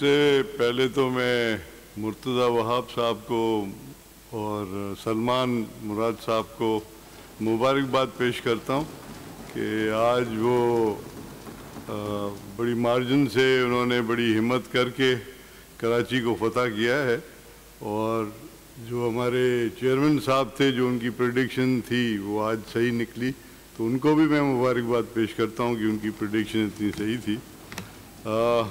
सबसे पहले तो मैं मुर्तज़ा वहाब साहब को और सलमान मुराद साहब को मुबारकबाद पेश करता हूँ कि आज वो आ, बड़ी मार्जिन से उन्होंने बड़ी हिम्मत करके कराची को फतह किया है और जो हमारे चेयरमैन साहब थे जो उनकी प्रडिक्शन थी वो आज सही निकली। तो उनको भी मैं मुबारकबाद पेश करता हूँ कि उनकी प्रडिक्शन इतनी सही थी। आ,